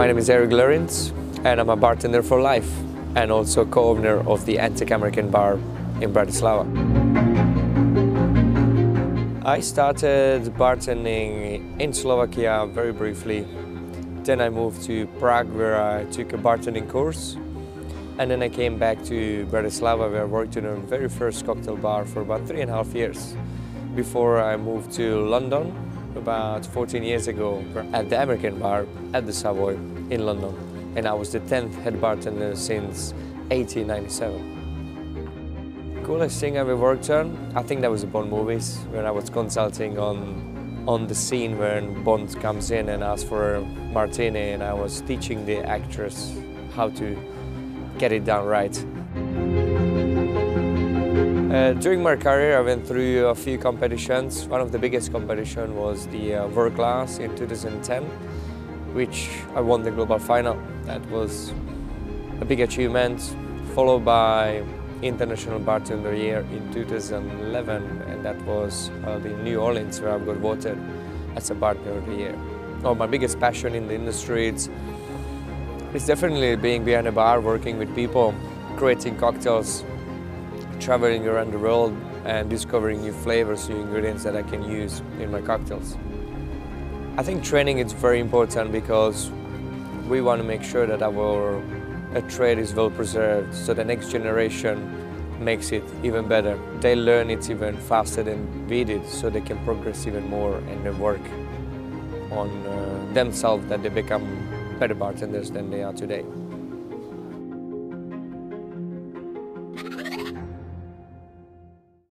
My name is Erik Lorincz and I'm a bartender for life and also co-owner of the Antic American Bar in Bratislava. I started bartending in Slovakia very briefly. Then I moved to Prague where I took a bartending course and then I came back to Bratislava where I worked in a very first cocktail bar for about three and a half years before I moved to London about 14 years ago at the American bar at the Savoy in London. And I was the 10th head bartender since 1897. Coolest thing I ever worked on, I think that was the Bond movies, when I was consulting on, on the scene when Bond comes in and asks for a martini and I was teaching the actress how to get it done right. Uh, during my career, I went through a few competitions. One of the biggest competition was the uh, World Class in 2010, which I won the global final. That was a big achievement, followed by International Bartender Year in 2011, and that was uh, the New Orleans, where I got voted as a Bartender of the Year. Oh, my biggest passion in the industry is it's definitely being behind a bar, working with people, creating cocktails, traveling around the world and discovering new flavors, new ingredients that I can use in my cocktails. I think training is very important because we want to make sure that our trade is well preserved so the next generation makes it even better. They learn it even faster than we did so they can progress even more and they work on uh, themselves that they become better bartenders than they are today.